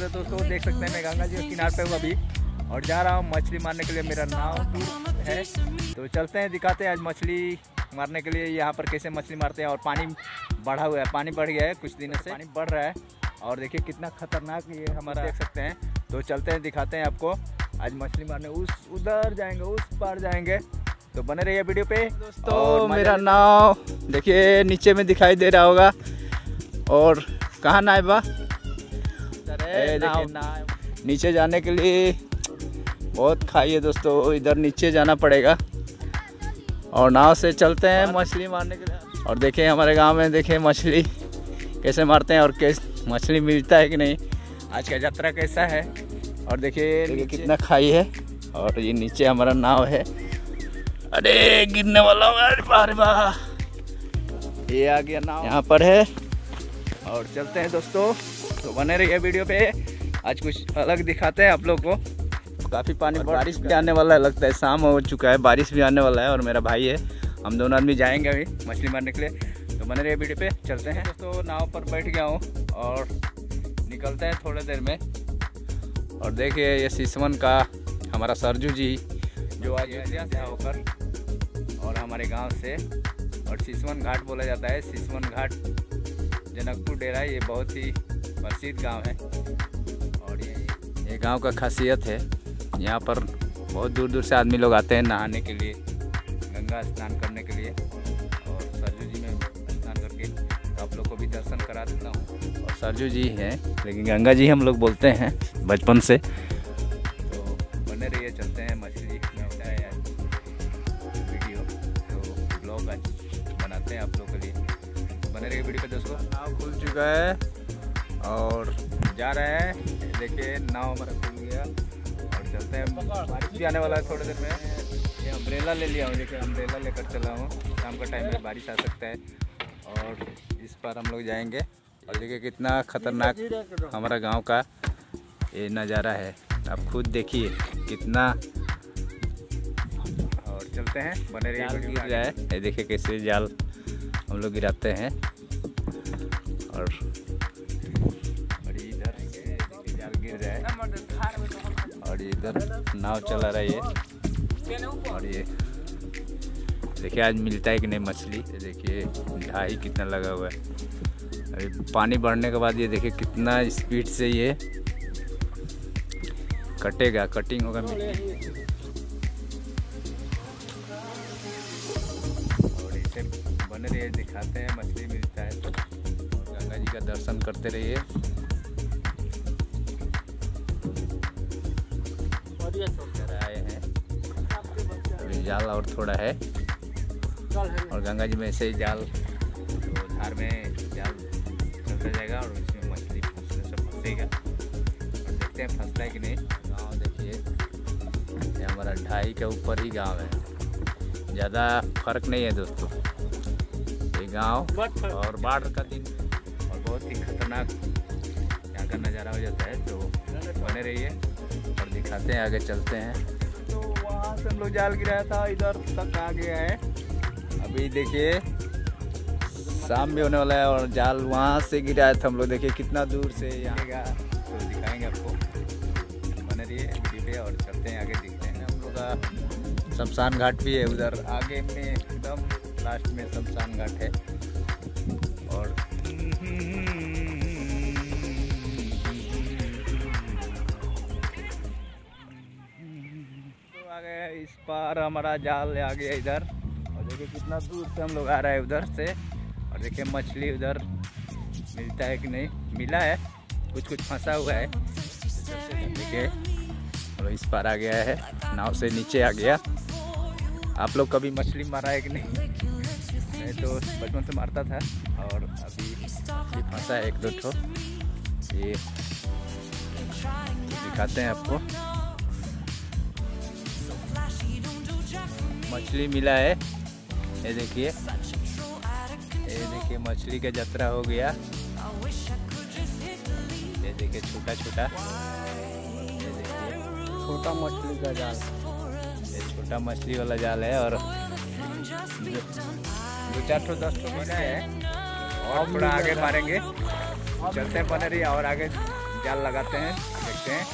स्वागत है दोस्तों देख सकते हैं मैं गंगा जी के किनारे पे हूँ अभी। और जा रहा हूँ मछली मारने के लिए मेरा नाव टूर है। तो चलते हैं दिखाते हैं आज मछली मारने के लिए यहाँ पर कैसे मछली मारते हैं। और पानी बढ़ा हुआ है पानी बढ़ गया है कुछ दिनों से। पानी बढ़ रहा है। और देखिए कितना खतरनाक ये हमारा देख सकते हैं। तो चलते हैं दिखाते हैं आपको। आज मछली मारने उस उधर जाएँगे उस पार जाएँगे। तो बने रहिए वीडियो पे। दोस्तों मेरा नाव देखिए नीचे में दिखाई दे रहा होगा। और कहाँ नाव ए, नाव। नीचे जाने के लिए बहुत खाई है दोस्तों इधर नीचे जाना पड़ेगा। और नाव से चलते हैं मछली मारने के लिए। और देखिए हमारे गाँव में देखिए मछली कैसे मारते हैं और कैसे मछली मिलता है कि नहीं। आज का यात्रा कैसा है? और देखिए नीचे- कितना खाई है। और ये नीचे हमारा नाव है। अरे गिरने वाला हूँ, अरे बारे। ये आ गया नाव। यहाँ पर है। और चलते हैं दोस्तों। तो बने रहिए वीडियो पे। आज कुछ अलग दिखाते हैं आप लोग को। काफ़ी पानी बारिश भी आने वाला है लगता है शाम हो चुका है बारिश भी आने वाला है और मेरा भाई है। हम दोनों आदमी जाएँगे अभी मछली मारने के लिए। तो बने रहिए वीडियो पे चलते हैं। दोस्तों नाव पर बैठ गया हूँ और निकलते हैं थोड़ी देर में। और देखिए ये सिसवन का हमारा सरजू जी। जो आज अयोध्या से होकर और हमारे गाँव से। और सिसवन घाट बोला जाता है सिसवन घाट। जनकपुर डेरा, ये बहुत ही प्रसिद्ध गाँव है। और ये ये गाँव का खासियत है। यहाँ पर बहुत दूर दूर से आदमी लोग आते हैं नहाने के लिए, गंगा स्नान करने के लिए। और सरजू जी में स्नान करके तो आप लोग को भी दर्शन करा देता हूँ। और सरजू जी हैं, लेकिन गंगा जी हम लोग बोलते हैं बचपन से। तो बने रहिए, चलते हैं मछली में वीडियो। तो ब्लॉग बनाते हैं आप लोग बने रहिए वीडियो पे दोस्तों। नाव खुल चुका है। और जा रहे हैं। देखिए नाव हमारा खुल गया। और चलते हैं। बारिश भी आने वाला है थोड़ी देर में। ये अम्ब्रेला ले लिया हूँ। देखिए अम्ब्रेला लेकर चला हूँ। शाम का टाइम में बारिश आ सकता है। और इस पर हम लोग जाएँगे। और देखिए कितना खतरनाक हमारा गाँव का ये नज़ारा है। आप खुद देखिए कितना और चलते हैं। बने रहिए ये देखिए कैसे जाल हम लोग गिराते हैं और और इधर नाव चला रहा है और ये देखिए, आज मिलता है कि नहीं मछली? देखिए, ढाई कितना लगा हुआ है। अभी पानी बढ़ने के बाद ये देखिए कितना स्पीड से ये कटेगा। कटिंग होगा मिट्टी। बने रहिए दिखाते हैं मछली मिलता है तो। और गंगा जी का दर्शन करते रहिए। आए हैं। जाल और थोड़ा है। और गंगा जी में ऐसे ही जाल तो धार में जाल चलता जाएगा और इसमें मछली फंसने से फंसेगा। और देखते हैं फंसता है कि नहीं। गाँव देखिए ये हमारा ढाई के ऊपर ही गाँव है। ज़्यादा फ़र्क नहीं है दोस्तों। गाँव और बाढ़ का दिन। और बहुत ही खतरनाक यहाँ का नज़ारा हो जाता है तो बने रहिए और दिखाते हैं आगे चलते हैं। तो वहाँ से हम लोग जाल गिराया था इधर तक आ गया है। अभी देखिए शाम भी होने वाला है और जाल वहाँ से गिराया था हम लोग देखिए कितना दूर से यहाँ आएगा तो दिखाएँगे आपको। बने रहिए वीडियो पे और चलते हैं आगे दिखते हैं। हम लोग का शमशान घाट भी है उधर आगे में एकदम लास्ट में शमशान घाट है। और तो आ गए इस पार हमारा जाल आ गया इधर। और देखिए कितना दूर से हम लोग आ रहे हैं उधर से। और देखिए मछली उधर मिलता है कि नहीं? मिला है। कुछ कुछ फंसा हुआ है। देखिए, और इस पार आ गया है। नाव से नीचे आ गया। आप लोग कभी मछली मारा है कि नहीं? मैं तो बचपन से मारता था और अभी फंसा है एक दो ठो। ये दिखाते हैं आपको। मछली मिला है। ये देखिए। ये देखिए मछली का जतरा हो गया। ये देखिए छोटा छोटा। ये देखिए। छोटा मछली का जाल। ये छोटा मछली वाला जाल है और दो चार ठो दस ठो मिला है। और थोड़ा आगे मारेंगे। चलते हैं रहिए और आगे जाल लगाते हैं, देखते हैं।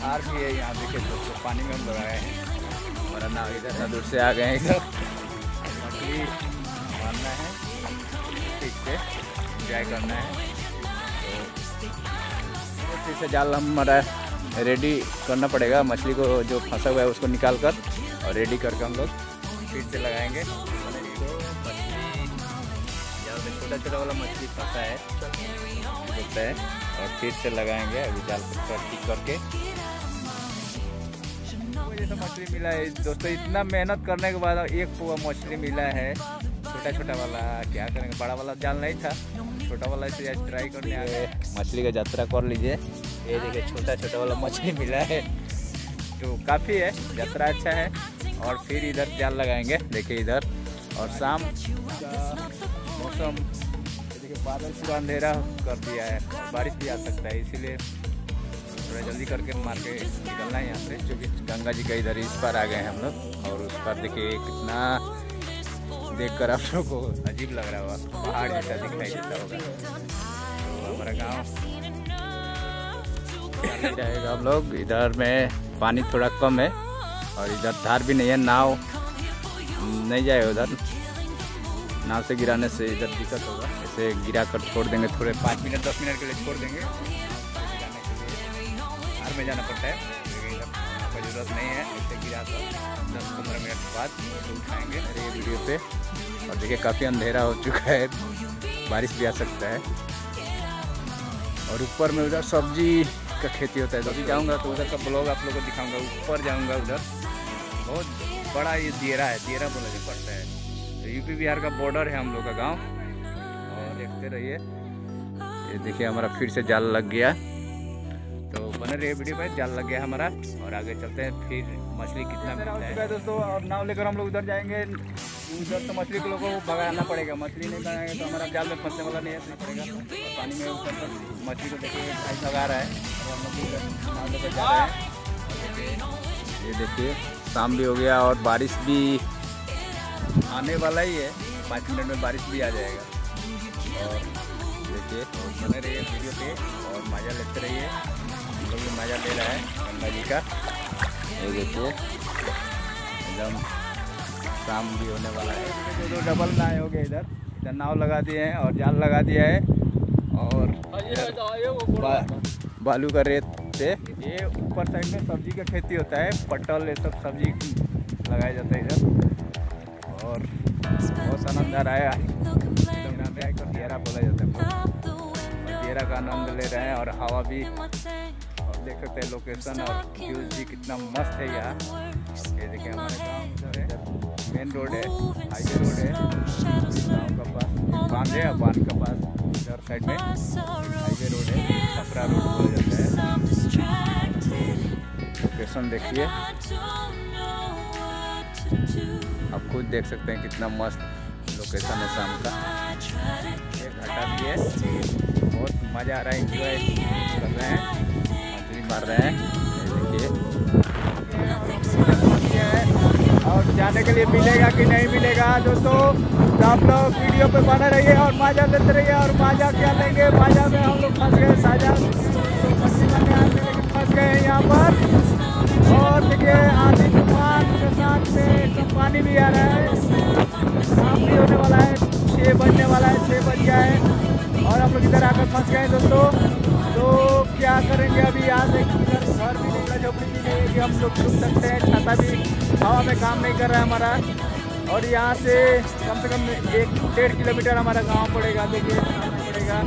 धार भी है यहाँ, देखिए दोस्तों, पानी में हम लगाए हैं। हमारा नाव इधर दूर से आ गए हैं इधर। मछली मारना है। ठीक से इंजॉय करना है। तो फिर से जाल हमारा रेडी करना पड़ेगा। मछली को जो फंसा हुआ है उसको निकाल कर और रेडी करके हम लोग फिर से लगाएँगे। तो छोटा छोटा वाला मछली फंसा है। होता है। और फिर से लगाएँगे अभी जाल को ठीक करके। मुझे तो मछली मिला है। दोस्तों इतना मेहनत करने के बाद एक पुआ मछली मिला है। छोटा छोटा वाला क्या करेंगे? बड़ा वाला जाल नहीं था। छोटा वाला से आज ट्राई करने आ गए। मछली का यात्रा कर लीजिए। ये देखिए छोटा छोटा वाला मछली मिला है। तो काफ़ी है। यात्रा अच्छा है। और फिर इधर जाल लगाएँगे। देखिए इधर। और शाम। मौसम। देखिए, बादल पूरा अंधेरा कर दिया है। बारिश भी आ सकता है, इसीलिए थोड़ा जल्दी करके मार के निकलना है यहाँ से क्योंकि गंगा जी का इधर इस पर आ गए हैं हम लोग। और उस पर देखिए, कितना देख कर आप लोग को अजीब लग रहा होगा। पहाड़ जैसा दिखाई देता होगा। तो हमारा गाँव जाएगा हम लोग। इधर में पानी थोड़ा कम है, और इधर धार भी नहीं है, नाव। नहीं जाए उधर। नाव से गिराने से इधर दिक्कत होगा, ऐसे गिरा कर छोड़ देंगे थोड़े पाँच मिनट, दस मिनट के लिए छोड़ देंगे। गिराने के लिए में जाना पड़ता है। पर ज़रूरत नहीं है, ऐसे गिरा कर दस पंद्रह मिनट के बाद उठाएँगे। मेरे वीडियो पे और देखिए, काफ़ी अंधेरा हो चुका है। बारिश भी आ सकता है। और ऊपर में उधर सब्ज़ी का खेती होता है। तो जाऊँगा तो उधर का ब्लॉग आप लोगों को दिखाऊँगा। ऊपर जाऊँगा उधर। बहुत बड़ा ये दियरा है। दियरा बोला जो पड़ता है। तो यूपी बिहार का बॉर्डर है हम लोग का गाँव। और देखते रहिए। ये देखिए हमारा फिर से जाल लग गया। तो बने रहिए वीडियो पे जाल लग गया हमारा। और आगे चलते हैं फिर मछली कितना मिलता है दोस्तों और नाव लेकर हम लोग उधर जाएँगे। उधर तो मछली को लोगों को भगाना पड़ेगा। मछली नहीं भगाएँगे तो हमारा जाल में फंसने वाला नहीं है पड़ेगा। पानी में उतर कर मछली को देखिए भाई भगा रहा है। और हम लोग नाव लेकर जा रहे हैं। ये देखिए शाम भी हो गया और बारिश भी आने वाला ही है। पाँच मिनट में बारिश भी आ जाएगा। और देखिए तो बने रहिए वीडियो पे और मज़ा लेते रहिए। हम लोग भी मज़ा ले रहा है गंगा जी का। ये देखिए एकदम शाम भी होने वाला है। दो दो डबल नाव हो गए इधर। इधर नाव लगा दिए हैं और जाल लगा दिया है। और बा, बालू का रेत से ये ऊपर साइड में सब्ज़ी का खेती होता है। पटल ये सब सब्ज़ी लगाया जाता है इधर। और बहुत आनंद आ रहा है। पे आकर दियरा बोला जाता है। दियरा का आनंद ले रहे हैं और हवा भी और देख सकते हैं लोकेशन और व्यूज़ भी कितना मस्त है यहाँ ये देखिए हमारे गाँव मेन रोड है हाईवे रोड है गाँव का पास, बाँध है और बाँध का पास, इधर साइड में हाईवे रोड है, छपरा रोड बोला जाता है। लोकेशन देखिए। आप खुद देख सकते हैं कितना मस्त लोकेशन है शाम का। भी है। बहुत मज़ा आ रहा है इंजॉय कर रहे हैं। मछली मार रहे हैं। और जाने के लिए मिलेगा कि नहीं मिलेगा, दोस्तों? तो आप लोग वीडियो पे बने रहिए और मज़ा लेते रहिए और मज़ा क्या लेंगे? मज़ा में हम लोग फंस गए, साझा। फंस गए यहाँ पर और देखिए हवा में काम नहीं कर रहा है हमारा। और यहाँ से कम से कम एक डेढ़ किलोमीटर हमारा गाँव पड़ेगा, देखिए पड़ेगा।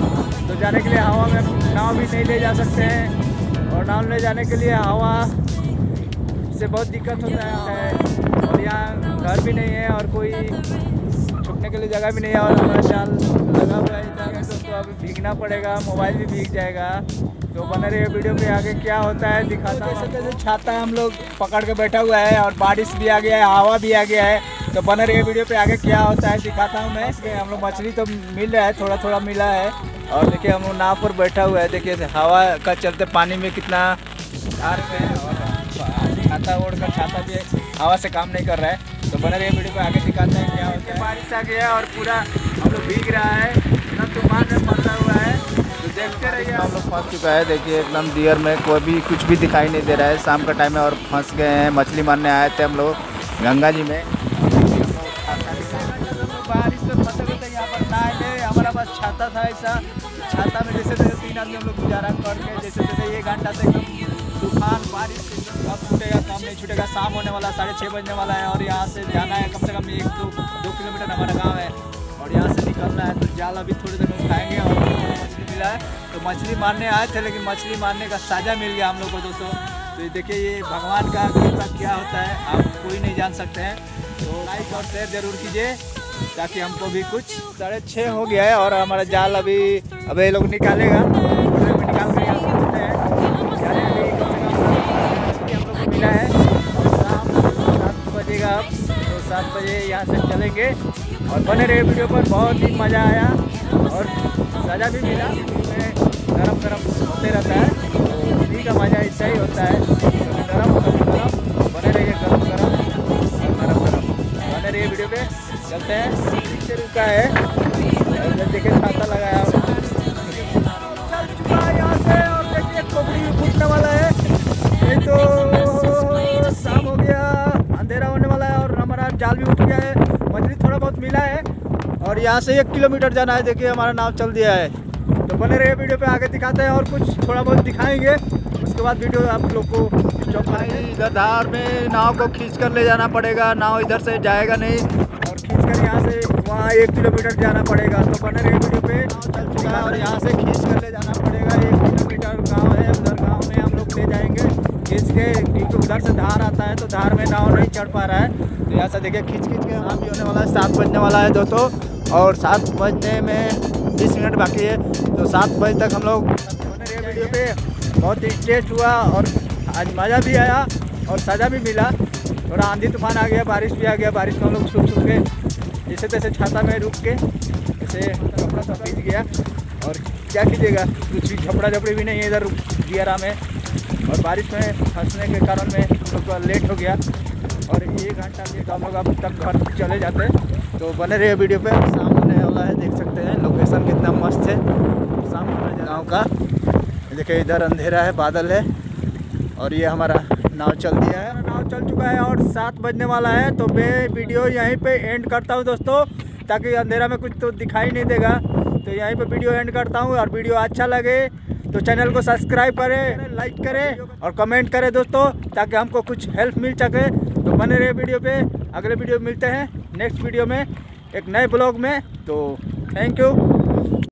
तो जाने के लिए हवा में नाव भी नहीं ले जा सकते हैं। और नाव ले जाने के लिए हवा से बहुत दिक्कत होता है। और यहाँ घर भी नहीं है और कोई छुपने के लिए जगह भी नहीं है। और हमारा जाल लगा हुआ है तो अभी भीगना पड़ेगा, मोबाइल भी भीग जाएगा। तो बने रहिए वीडियो पे आगे क्या होता है दिखाता हूँ। जैसे जैसे छाता हम लोग पकड़ के बैठा हुआ है और बारिश भी आ गया है हवा भी आ गया है तो बने रहिए वीडियो पे आगे क्या होता है दिखाता हूँ मैं। इसके हम लोग मछली तो मिल रहा है थोड़ा थोड़ा मिला है। और देखिए हम लोग नाव पर बैठा हुआ है देखिए हवा का चलते पानी में कितना आ रहे हैं। और छाता ओढ़ कर छाता भी हवा से काम नहीं कर रहा है। तो बने रहिए वीडियो को आगे दिखाते हैं क्या होता है। बारिश आ गया और पूरा हम लोग भीग रहा है। इतना तूफ़ान में फंसा हुआ है। देखते रहिए। हम लोग फंस चुका है, देखिए, एकदम डियर में कोई भी कुछ भी दिखाई नहीं दे रहा है। शाम का टाइम है और फंस गए हैं, मछली मारने आए थे हम लोग गंगा जी में। बारिश में फंसे थे, यहाँ पर नहाए थे। हमारा पास छाता था ऐसा। छाता में जैसे जैसे तीन आदमी हम लोग गुजारा करके, जैसे जैसे एक घंटा से एकदम तूफ़ान, बारिश कब छूटेगा कब नहीं छूटेगा। शाम होने वाला, साढ़े छः बजने वाला है और यहाँ से जाना है कम से कम एक दो दो किलोमीटर हमारा गाँव है। और यहाँ से निकलना है तो जाल अभी थोड़ी देर में उठाएँगे और मिला है। तो मछली मारने आए थे, लेकिन मछली मारने का साझा मिल गया हम लोग को दोस्तों। तो ये देखिए, ये भगवान का कृपा क्या होता है, आप कोई नहीं जान सकते हैं। तो लाइक और शेयर ज़रूर कीजिए, ताकि हमको भी कुछ साढ़े छः हो गया है और हमारा जाल अभी अभी लोग निकालेगा। सात तो सात बजे यहाँ से चलेंगे। और बने रहे वीडियो पर, बहुत ही मज़ा आया। और सजा भी मिला। इसमें गरम गरम होते रहता है। इसी का मज़ा ऐसा ही होता है। गरम कभी गरम। बने रहिए गरम गरम और गरम गरम बने रहिए वीडियो पे। चलते हैं। नीचे रुका है। देखिए छाता लगाया। और देखिए फूटने वाला है। तो अंधेरा होने वाला है और जाल भी उठ गया है। मछली थोड़ा बहुत मिला है। और यहाँ से एक किलोमीटर जाना है देखिए हमारा नाव चल दिया है। तो बने रहिए वीडियो पे आगे दिखाते हैं और कुछ थोड़ा बहुत दिखाएँगे। उसके बाद वीडियो आप लोग को इधर धार में नाव को खींच कर ले जाना पड़ेगा नाव इधर से जाएगा नहीं। और खींच कर यहाँ से वहाँ एक किलोमीटर जाना पड़ेगा। तो बने रहिए वीडियो पे। नाव चल चुका है और यहाँ से खींच कर ले जाना पड़ेगा। एक किलोमीटर गाँव है उधर गाँव में हम लोग ले जाएँगे। खींच के उधर से धार आता है तो धार में नाव नहीं चढ़ पा रहा है। तो यहाँ से देखिए खींच खींच के यहाँ भी होने वाला है, सात बजने वाला है दोस्तों। और सात बजने में बीस मिनट बाकी है। तो सात बजे तक हम लोग वीडियो पे। बहुत ही टेस्ट हुआ और आज मज़ा भी आया और सज़ा भी मिला। थोड़ा आंधी तूफ़ान आ गया, बारिश भी आ गया, बारिश में हम लोग छुप छुप के, जैसे तैसे छाता में रुक के, जैसे कपड़ा सब भीज गया। और क्या कीजिएगा? कुछ झपड़ा झपड़ी भी नहीं है इधर दियारा में और बारिश में फंसने के कारण में हम लोग लेट हो गया। और एक घंटा लेट हम लोग अब तक घर चले जाते हैं। तो बने रहिए वीडियो पे। शाम होने वाला है, देख सकते हैं लोकेशन कितना मस्त है। शाम गाँव का। देखिए, इधर अंधेरा है, बादल है। और ये हमारा नाव चल दिया है। नाव चल चुका है और सात बजने वाला है। तो मैं वीडियो यहीं पे एंड करता हूँ दोस्तों, ताकि अंधेरा में कुछ तो दिखाई नहीं देगा। तो यहीं पे वीडियो एंड करता हूँ और वीडियो अच्छा लगे तो चैनल को सब्सक्राइब करें लाइक करें और कमेंट करें दोस्तों ताकि हमको कुछ हेल्प मिल सके। तो बने रहे वीडियो पे। अगले वीडियो मिलते हैं। नेक्स्ट वीडियो में एक नए ब्लॉग में। तो थैंक यू